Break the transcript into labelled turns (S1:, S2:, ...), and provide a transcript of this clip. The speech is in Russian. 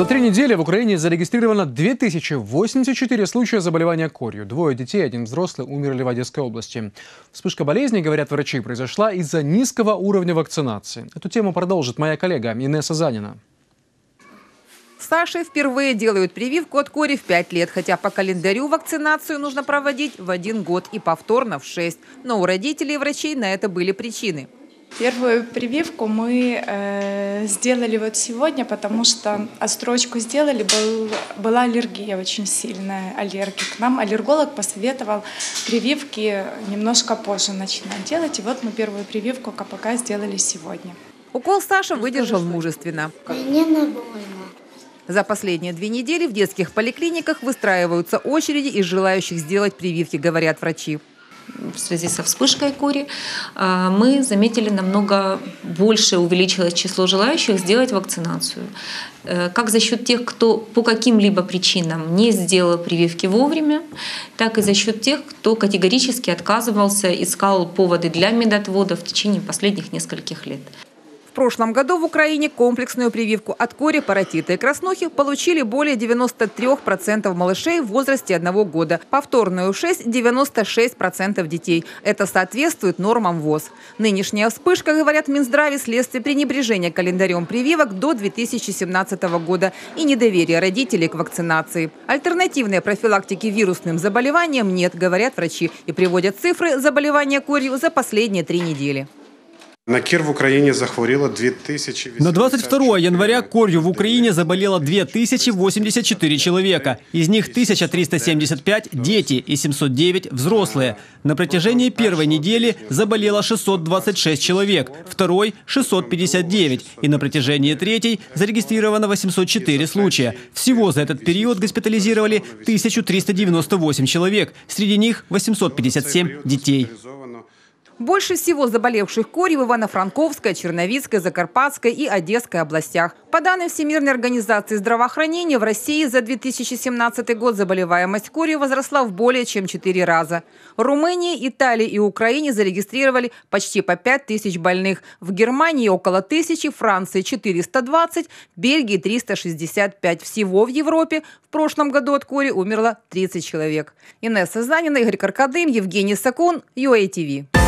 S1: За три недели в Украине зарегистрировано 2084 случая заболевания корью. Двое детей, один взрослый умерли в Одесской области. Вспышка болезни, говорят врачи, произошла из-за низкого уровня вакцинации. Эту тему продолжит моя коллега Инесса Занина.
S2: Саше впервые делают прививку от кори в 5 лет, хотя по календарю вакцинацию нужно проводить в один год и повторно в 6. Но у родителей и врачей на это были причины.
S3: Первую прививку мы э, сделали вот сегодня, потому что отстрочку сделали, был, была аллергия очень сильная, аллергик. Нам аллерголог посоветовал прививки немножко позже начинать делать. И вот мы первую прививку КПК сделали сегодня.
S2: Укол Саша выдержал мужественно.
S4: Мне больно.
S2: За последние две недели в детских поликлиниках выстраиваются очереди из желающих сделать прививки, говорят врачи
S5: в связи со вспышкой кори, а, мы заметили намного больше увеличилось число желающих сделать вакцинацию. Э, как за счет тех, кто по каким-либо причинам не сделал прививки вовремя, так и за счет тех, кто категорически отказывался, искал поводы для медотвода в течение последних нескольких лет.
S2: В прошлом году в Украине комплексную прививку от кори, паротита и краснухи получили более 93% малышей в возрасте одного года. Повторную 6 – 96% детей. Это соответствует нормам ВОЗ. Нынешняя вспышка, говорят в Минздраве, следствие пренебрежения календарем прививок до 2017 года и недоверия родителей к вакцинации. Альтернативной профилактики вирусным заболеваниям нет, говорят врачи, и приводят цифры заболевания корью за последние три недели.
S6: На кір в Україні захворіло 2000...
S7: На 22 января корью в Украине заболело 2084 человека. Из них 1375 – дети и 709 – взрослые. На протяжении первой недели заболело 626 человек, второй – 659. И на протяжении третьей зарегистрировано 804 случая. Всего за этот период госпитализировали 1398 человек. Среди них 857 детей.
S2: Больше всего заболевших кори в Ивано-Франковской, Черновицкой, Закарпатской и Одесской областях. По данным Всемирной организации здравоохранения, в России за 2017 год заболеваемость кори возросла в более чем 4 раза. Румынии, Италии и Украине зарегистрировали почти по 5 тысяч больных. В Германии около тысячи, Франции 420, Бельгии 365. Всего в Европе в прошлом году от кори умерло 30 человек. Инесса Занина, Игорь Каркадым, Евгений Сакун, UATV.